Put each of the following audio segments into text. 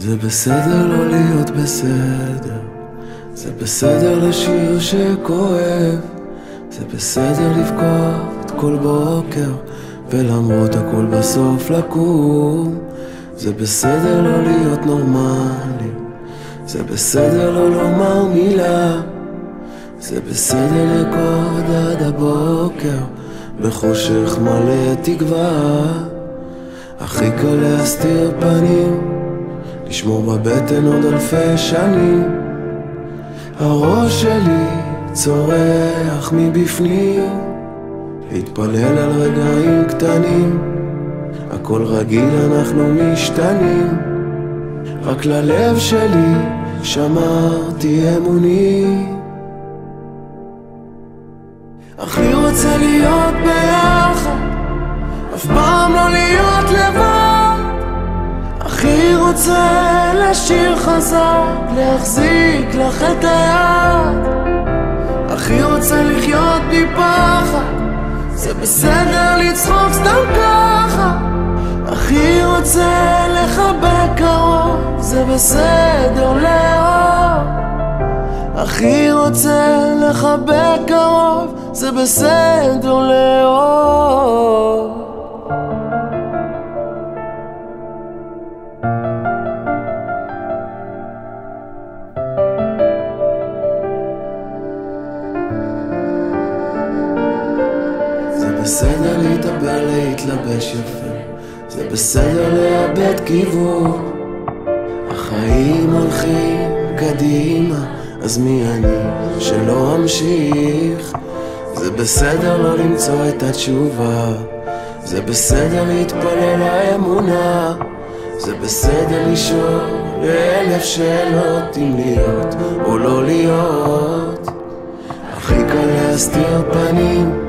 זה בסדר לא להיות בסדר, זה בסדר לשיר שכואב, זה בסדר לבכות כל בוקר, ולמרות הכל בסוף לקום, זה בסדר לא להיות נורמלי, זה בסדר לא לומר מילה, זה בסדר לקוד עד הבוקר, בחושך מלא תקווה, הכי קל להסתיר פנים. לשמור בבטן עוד אלפי שנים. הראש שלי צורח מבפנים להתפלל על רגעים קטנים. הכל רגיל אנחנו משתנים. רק ללב שלי שמרתי אמונים. הכי רוצה להיות ביחד רוצה לשיר חזק, להחזיק לך את היד. הכי רוצה לחיות מפחד, זה בסדר לצחוק סתם ככה. הכי רוצה לחבק קרוב, זה בסדר לאהוב. הכי רוצה לחבק קרוב, זה בסדר לאהוב בסדר להתאבל, להתלבש יפה, זה בסדר לאבד כיוון. החיים הולכים קדימה, אז מי אני שלא אמשיך? זה בסדר לא למצוא את התשובה, זה בסדר להתפלל לאמונה, זה בסדר לשאול אלף שאלות אם להיות או לא להיות. הכי קל להסתיר פנים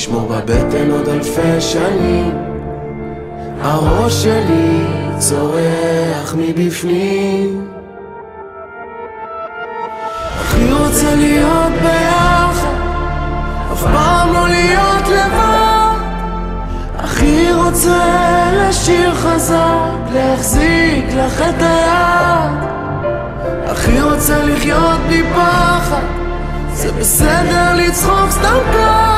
לשמור בבטן עוד אלפי שנים. הראש שלי צורח מבפנים. הכי רוצה להיות ביחד אף פעם לא להיות לבד. הכי רוצה לשיר חזק להחזיק לך את היד. הכי רוצה לחיות מפחד זה בסדר לצחוק סתם ככה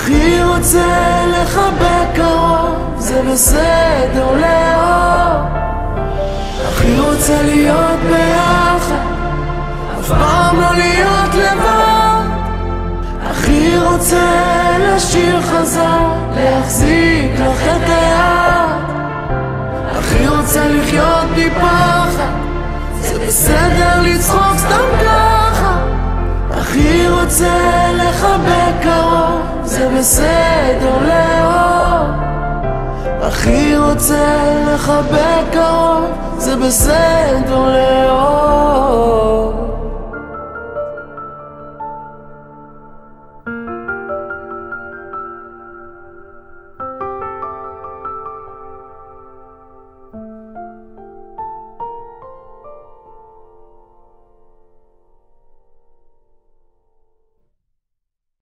הכי רוצה לחבק קרוב, זה בסדר לאהוב. הכי רוצה להיות ביחד, אף פעם לא להיות לבד. הכי רוצה לשיר חזק, להחזיק לך את היד. הכי רוצה לחיות מפחד, זה בסדר לצחוק סתם ככה. הכי רוצה לחבק קרוב זה בסדר לאהוב. הכי רוצה לחבק קרוב זה בסדר לאהוב